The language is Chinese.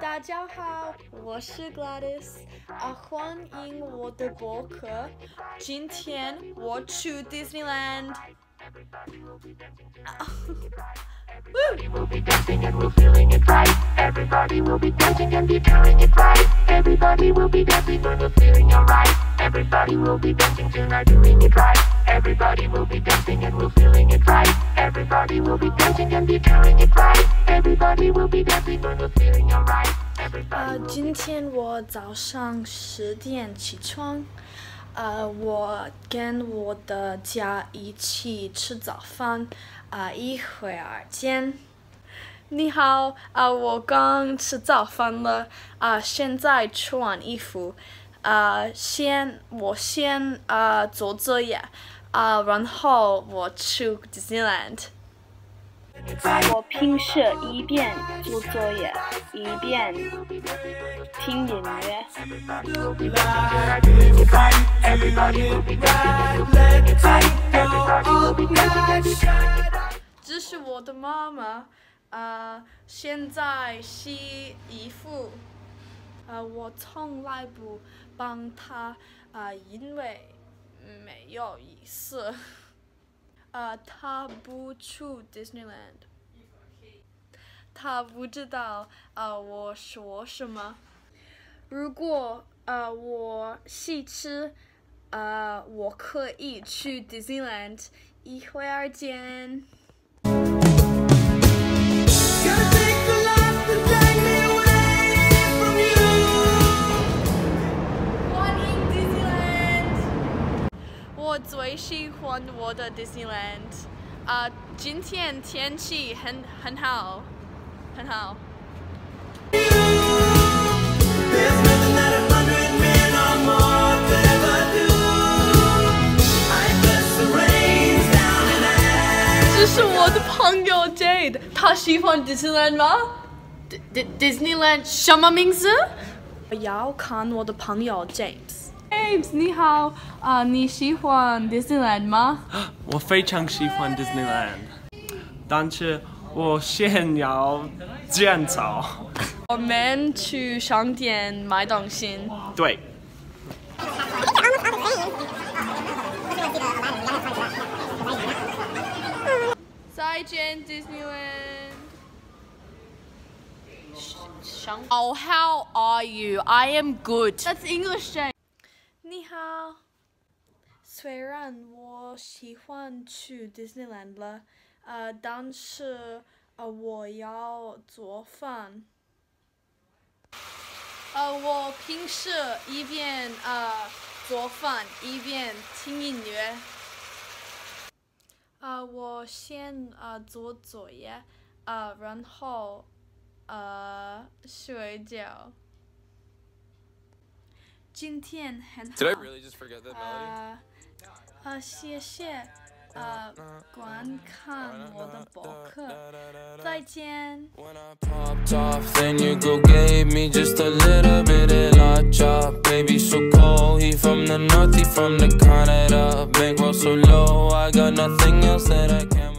大家好，我是 Gladys，啊，欢迎我的博客。今天我去 Disneyland。Everybody will be dancing and we're feeling it right. Everybody will be dancing and be doing it right. Everybody will be dancing and we're feeling alright. Everybody will be dancing tonight, doing it right. Everybody will be dancing and we're feeling it right. Everybody will be dancing and be doing it right. 呃，今天我早上十点起床，呃，我跟我的家一起吃早饭，啊、一会儿见。你好，啊、我刚吃早饭了，啊、现在穿完衣服，啊、先我先啊、做作业，啊、然后我去 Disneyland。我平时一边做作业一边听音乐。这是我的妈妈，呃，现在洗衣服，呃，我从来不帮她，呃，因为没有意思，呃，他不去 Disneyland，他不知道呃我说什么。如果呃我喜吃，呃，我可以去 Disneyland，一会儿见。我最喜欢我的 Disneyland，啊、今天天气很很好，很好。这是我的朋友 Jade，他喜欢 Disneyland 吗 D Disneyland 什么名字？我要看我的朋友 James。James，你好，啊、你喜欢 Disneyland 吗？我非常喜欢 Disneyland，但是我先要建造。我们去商店买东西。对，再见，Disneyland。上 Oh, how are you? I am good. That's English, Jane. 好。虽然我喜欢去 Disneyland 了，呃，但是呃，我要做饭。呃，我平时一边呃做饭一边听音乐。呃，我先呃做作业，呃，然后呃睡觉。今天很好。 Did I really just forget that melody? 呃呃，谢谢呃观看我的博客，再见。 When I popped off, then you go gave me just a little bit of la chop. Baby, so cold. He from the north, he from the Canada. Bankroll so low, I got nothing else that I can.